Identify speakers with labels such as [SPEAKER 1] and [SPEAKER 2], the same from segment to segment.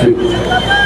[SPEAKER 1] frio.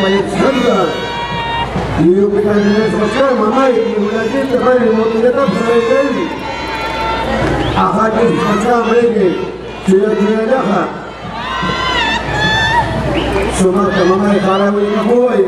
[SPEAKER 1] моей центра. Ее прикосновение скажем, она является правильным вот это проявление. А хотите сказать время, через Джаяха, Сумата Мамай Харамы Нахуай.